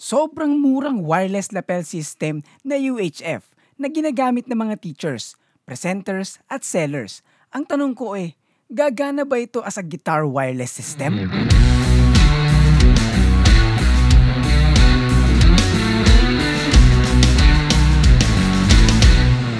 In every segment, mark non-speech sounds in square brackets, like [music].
sobrang murang wireless lapel system na UHF na ginagamit ng mga teachers, presenters at sellers. Ang tanong ko eh, gagana ba ito as a guitar wireless system?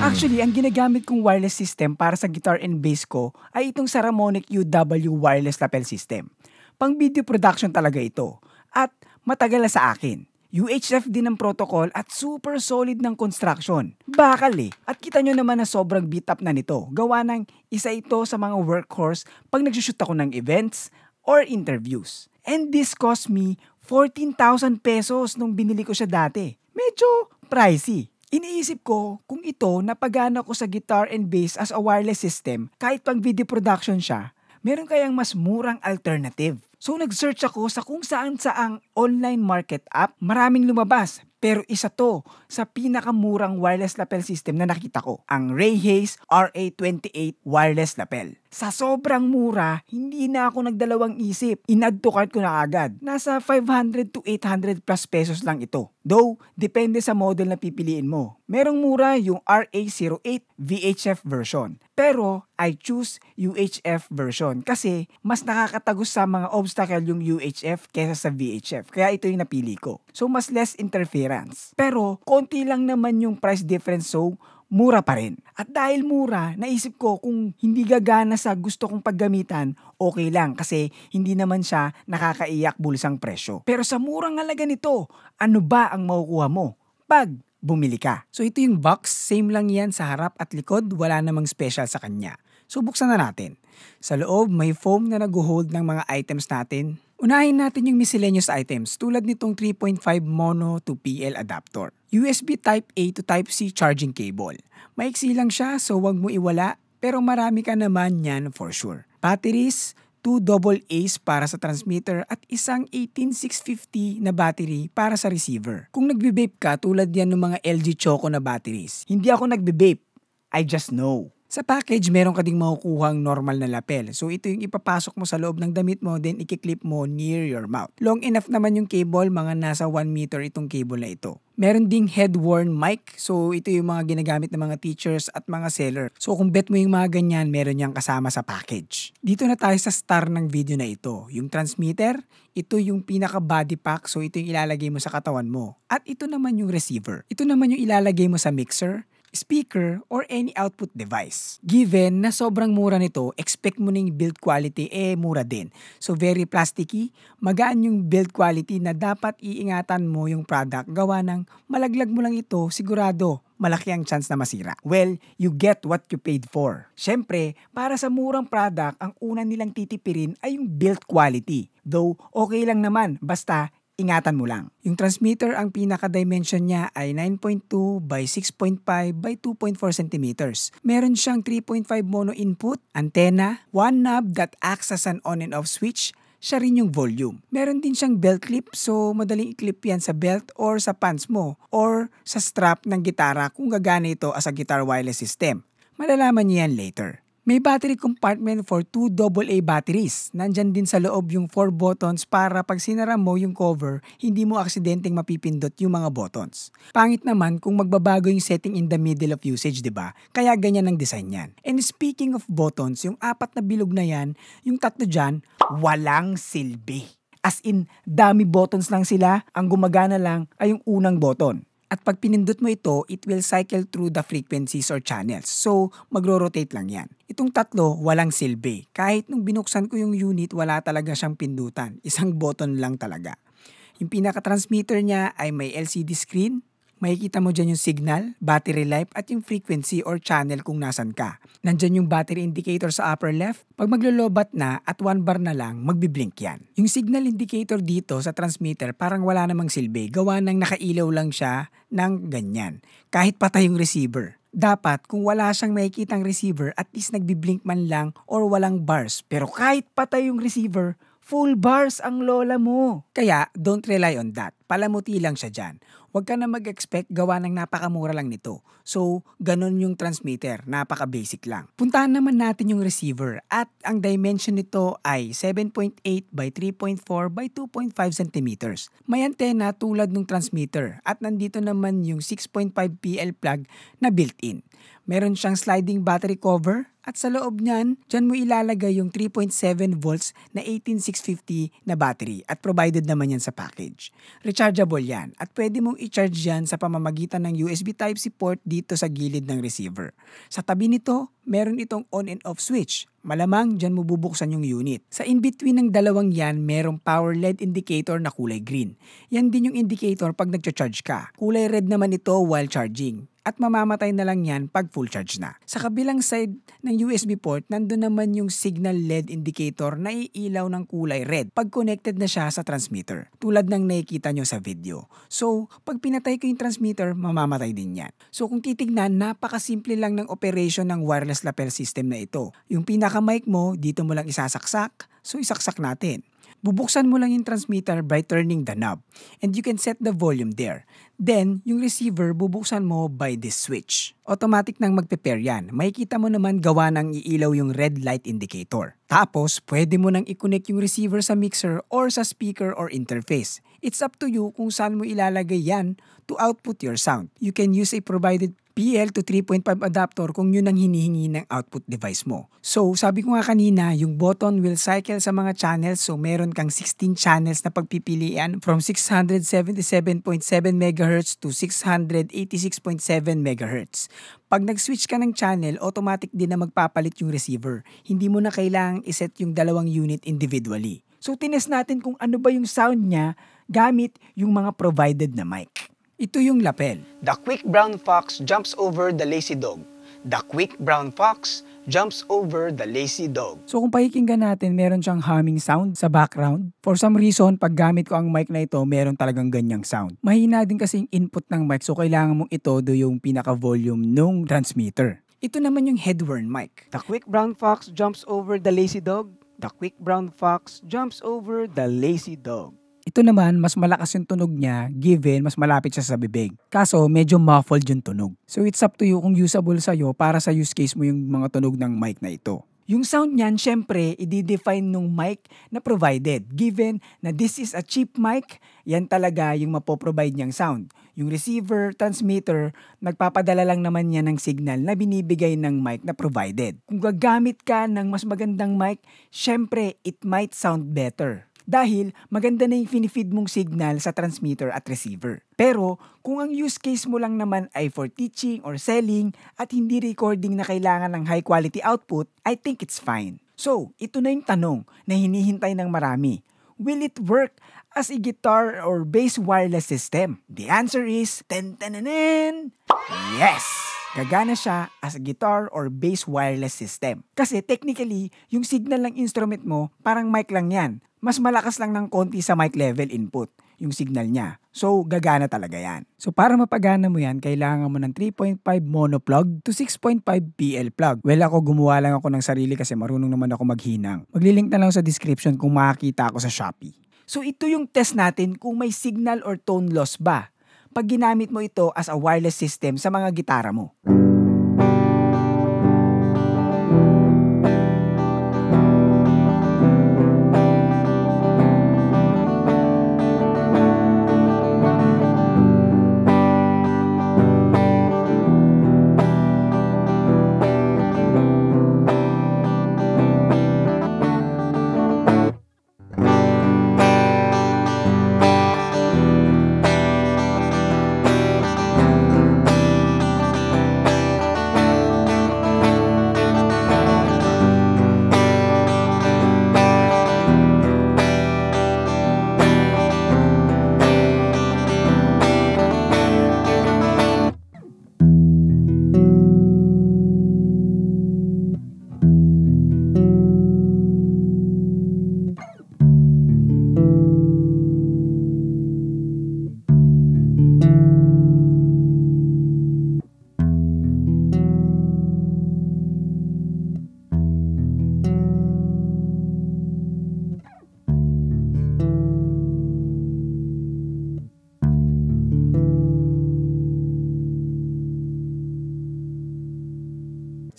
Actually, ang ginagamit kong wireless system para sa guitar and bass ko ay itong Saramonic UW wireless lapel system. Pang video production talaga ito. At matagal na sa akin. UHF din ang protocol at super solid ng construction. Bakal eh. At kita nyo naman na sobrang beat up na nito. Gawa ng isa ito sa mga workhorse pag nagsushoot ako ng events or interviews. And this cost me 14,000 pesos nung binili ko siya dati. Medyo pricey. Iniisip ko kung ito napagana ko sa guitar and bass as a wireless system kahit pang video production siya, meron kayang mas murang alternative. So nag-search ako sa kung saan saang online market app, maraming lumabas. Pero isa to sa pinakamurang wireless lapel system na nakita ko, ang Ray Hayes RA28 wireless lapel. Sa sobrang mura, hindi na ako nagdalawang isip. In-add to cart ko na agad. Nasa 500 to 800 plus pesos lang ito. Though, depende sa model na pipiliin mo. Merong mura yung RA08 VHF version. Pero, I choose UHF version kasi mas nakakatagos sa mga obstacle yung UHF kesa sa VHF. Kaya ito yung napili ko. So, mas less interference. Pero, konti lang naman yung price difference so, mura pa rin. At dahil mura, naisip ko kung hindi gagana sa gusto kong paggamitan, okay lang kasi hindi naman siya nakakaiyak bulsang presyo. Pero sa murang halaga nito, ano ba ang makukuha mo? Pag bumili ka. So ito yung box, same lang yan sa harap at likod, wala namang special sa kanya. So buksan na natin. Sa loob, may foam na nag-hold ng mga items natin. Unahin natin yung miscellaneous items tulad nitong 3.5 mono to PL adapter. USB Type-A to Type-C charging cable. Maiksi lang siya so wag mo iwala pero marami ka naman yan for sure. Batteries, 2 double A's para sa transmitter at isang 18650 na battery para sa receiver. Kung nagbe-vape ka tulad yan ng mga LG Choco na batteries, hindi ako nagbe-vape. I just know. Sa package, meron ka ding makukuhang normal na lapel. So ito yung ipapasok mo sa loob ng damit mo, then ikiklip mo near your mouth. Long enough naman yung cable, mga nasa 1 meter itong cable na ito. Meron ding head-worn mic. So ito yung mga ginagamit ng mga teachers at mga seller. So kung bet mo yung mga ganyan, meron niyang kasama sa package. Dito na tayo sa star ng video na ito. Yung transmitter, ito yung pinaka body pack. So ito yung ilalagay mo sa katawan mo. At ito naman yung receiver. Ito naman yung ilalagay mo sa mixer speaker, or any output device. Given na sobrang mura nito, expect mo ning build quality eh mura din. So very plasticky, magaan yung build quality na dapat iingatan mo yung product. Gawa ng malaglag mo lang ito, sigurado malaki ang chance na masira. Well, you get what you paid for. Siyempre, para sa murang product, ang una nilang titipirin ay yung build quality. Though, okay lang naman, basta ingatan mo lang. Yung transmitter, ang pinaka-dimension niya ay 9.2 by 6.5 by 2.4 cm. Meron siyang 3.5 mono input, antenna, one knob that acts as an on and off switch, siya rin yung volume. Meron din siyang belt clip so madaling i-clip yan sa belt or sa pants mo or sa strap ng gitara kung gagana ito as a guitar wireless system. Malalaman niyo yan later. May battery compartment for 2 AA batteries. Nandyan din sa loob yung 4 buttons para pag sinara mo yung cover, hindi mo aksidenteng mapipindot yung mga buttons. Pangit naman kung magbabago yung setting in the middle of usage, di ba? Kaya ganyan ang design yan. And speaking of buttons, yung apat na bilog na yan, yung tatlo dyan, walang silbi. As in, dami buttons lang sila, ang gumagana lang ay yung unang button. At pag pinindot mo ito, it will cycle through the frequencies or channels. So, magro-rotate lang yan. Itong tatlo, walang silbi. Kahit nung binuksan ko yung unit, wala talaga siyang pindutan. Isang [laughs] button lang talaga. Yung pinaka-transmitter niya ay may LCD screen, makikita mo dyan yung signal, battery life at yung frequency or channel kung nasan ka. Nandyan yung battery indicator sa upper left. Pag maglolobat na at one bar na lang, magbiblink yan. Yung signal indicator dito sa transmitter parang wala namang silbi. Gawa ng nakailaw lang siya ng ganyan. Kahit patay yung receiver. Dapat kung wala siyang makikitang receiver, at least nagbiblink man lang or walang bars. Pero kahit patay yung receiver, full bars ang lola mo. Kaya, don't rely on that. Palamuti lang siya dyan. Huwag ka na mag-expect gawa ng napakamura lang nito. So, ganun yung transmitter. Napaka-basic lang. Puntahan naman natin yung receiver at ang dimension nito ay 7.8 by 3.4 by 2.5 cm. May antena tulad ng transmitter at nandito naman yung 6.5 PL plug na built-in. Meron siyang sliding battery cover at sa loob niyan, dyan mo ilalagay yung 3.7 volts na 18650 na battery at provided naman yan sa package. Rechargeable yan at pwede mong i-charge yan sa pamamagitan ng USB Type-C port dito sa gilid ng receiver. Sa tabi nito, meron itong on and off switch. Malamang dyan mo bubuksan yung unit. Sa in-between ng dalawang yan, merong power LED indicator na kulay green. Yan din yung indicator pag nagcha-charge ka. Kulay red naman ito while charging at mamamatay na lang yan pag full charge na. Sa kabilang side ng USB port, nandun naman yung signal LED indicator na iilaw ng kulay red pag connected na siya sa transmitter, tulad ng nakikita nyo sa video. So, pag pinatay ko yung transmitter, mamamatay din yan. So, kung titignan, napakasimple lang ng operation ng wireless lapel system na ito. Yung pinaka-mic mo, dito mo lang isasaksak, so isaksak natin. Bubuksan mo lang yung transmitter by turning the knob and you can set the volume there. Then, yung receiver bubuksan mo by this switch. Automatic nang magpe-pair yan. Makikita mo naman gawa ng iilaw yung red light indicator. Tapos, pwede mo nang i-connect yung receiver sa mixer or sa speaker or interface. It's up to you kung saan mo ilalagay yan to output your sound. You can use a provided PL to 3.5 adapter kung yun ang hinihingi ng output device mo. So, sabi ko nga kanina, yung button will cycle sa mga channels so meron kang 16 channels na pagpipilian from 677.7 MHz to 686.7 MHz. Pag nag-switch ka ng channel, automatic din na magpapalit yung receiver. Hindi mo na kailangang iset yung dalawang unit individually. So, tines natin kung ano ba yung sound niya gamit yung mga provided na mic. Ito yung lapel. The quick brown fox jumps over the lazy dog. The quick brown fox jumps over the lazy dog. So kung pakikinggan natin, meron siyang humming sound sa background. For some reason, pag gamit ko ang mic na ito, meron talagang ganyang sound. Mahina din kasi yung input ng mic, so kailangan mong itodo yung pinaka-volume nung transmitter. Ito naman yung headworn mic. The quick brown fox jumps over the lazy dog. The quick brown fox jumps over the lazy dog. Ito naman, mas malakas yung tunog niya given mas malapit siya sa bibig. Kaso, medyo muffled yung tunog. So it's up to you kung usable sa'yo para sa use case mo yung mga tunog ng mic na ito. Yung sound niyan, syempre, i-define nung mic na provided. Given na this is a cheap mic, yan talaga yung mapoprovide niyang sound. Yung receiver, transmitter, nagpapadala lang naman yan ng signal na binibigay ng mic na provided. Kung gagamit ka ng mas magandang mic, syempre, it might sound better dahil maganda na yung finifeed mong signal sa transmitter at receiver. Pero kung ang use case mo lang naman ay for teaching or selling at hindi recording na kailangan ng high quality output, I think it's fine. So, ito na yung tanong na hinihintay ng marami. Will it work as a guitar or bass wireless system? The answer is, ten yes! Gagana siya as a guitar or bass wireless system. Kasi technically, yung signal ng instrument mo, parang mic lang yan mas malakas lang ng konti sa mic level input yung signal niya. So, gagana talaga yan. So, para mapagana mo yan, kailangan mo ng 3.5 mono plug to 6.5 PL plug. Well, ako gumawa lang ako ng sarili kasi marunong naman ako maghinang. Maglilink na lang sa description kung makakita ako sa Shopee. So, ito yung test natin kung may signal or tone loss ba pag ginamit mo ito as a wireless system sa mga gitara mo.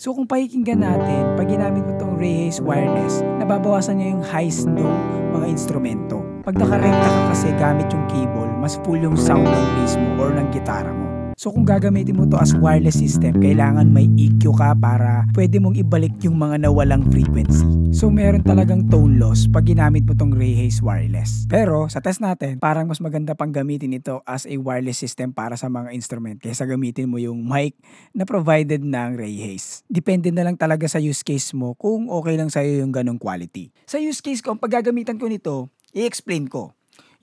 So kung pakikinggan natin, pag ginamit mo itong Ray Hayes Wireless, nababawasan niya yung highs ng mga instrumento. Pag nakarekta ka kasi gamit yung cable, mas full yung sound ng bass mo or ng gitara mo. So kung gagamitin mo to as wireless system, kailangan may EQ ka para pwede mong ibalik yung mga nawalang frequency. So meron talagang tone loss pag ginamit mo tong Ray Hayes wireless. Pero sa test natin, parang mas maganda pang gamitin ito as a wireless system para sa mga instrument kaysa gamitin mo yung mic na provided ng Ray Hayes. Depende na lang talaga sa use case mo kung okay lang sa'yo yung ganong quality. Sa use case ko, ang paggagamitan ko nito, i-explain ko.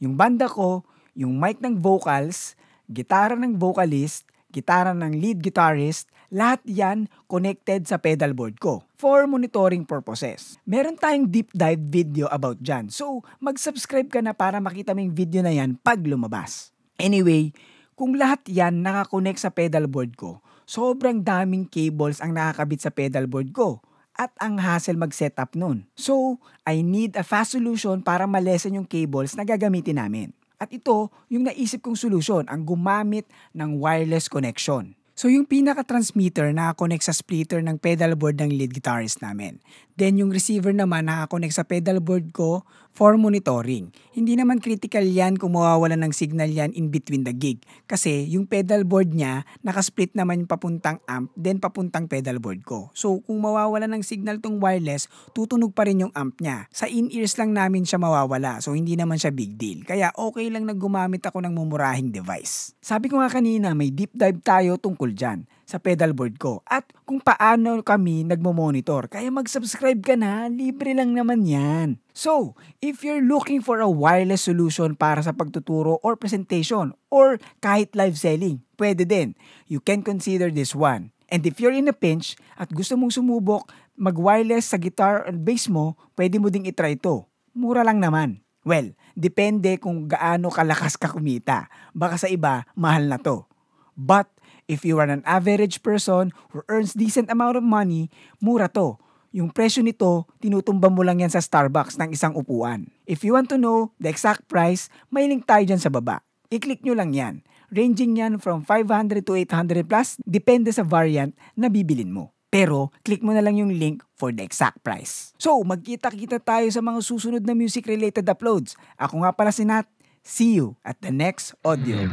Yung banda ko, yung mic ng vocals, gitara ng vocalist, gitara ng lead guitarist, lahat yan connected sa pedalboard ko for monitoring purposes. Meron tayong deep dive video about dyan. So, mag-subscribe ka na para makita mo yung video na yan pag lumabas. Anyway, kung lahat yan nakakonect sa pedalboard ko, sobrang daming cables ang nakakabit sa pedalboard ko at ang hassle mag-setup nun. So, I need a fast solution para malesen yung cables na gagamitin namin. At ito yung naisip kong solusyon, ang gumamit ng wireless connection. So yung pinaka-transmitter nakakonect sa splitter ng pedalboard ng lead guitarist namin. Then yung receiver naman nakakonect sa pedalboard ko for monitoring. Hindi naman critical yan kung mawawala ng signal yan in between the gig. Kasi yung pedalboard niya nakasplit naman yung papuntang amp then papuntang pedalboard ko. So kung mawawala ng signal tong wireless, tutunog pa rin yung amp niya. Sa in-ears lang namin siya mawawala so hindi naman siya big deal. Kaya okay lang na gumamit ako ng mumurahing device. Sabi ko nga kanina may deep dive tayo tungkol dyan sa pedalboard ko at kung paano kami nagmo-monitor. Kaya mag-subscribe ka na, libre lang naman yan. So, if you're looking for a wireless solution para sa pagtuturo or presentation or kahit live selling, pwede din. You can consider this one. And if you're in a pinch at gusto mong sumubok mag-wireless sa guitar and bass mo, pwede mo ding itry ito. Mura lang naman. Well, depende kung gaano kalakas ka kumita. Baka sa iba, mahal na to. But If you are an average person who earns decent amount of money, mura to. Yung presyo nito, tinutumba mo lang yan sa Starbucks ng isang upuan. If you want to know the exact price, may link tayo dyan sa baba. I-click nyo lang yan. Ranging yan from 500 to 800 plus, depende sa variant na bibilin mo. Pero, click mo na lang yung link for the exact price. So, magkita-kita tayo sa mga susunod na music-related uploads. Ako nga pala si Nat. See you at the next audio.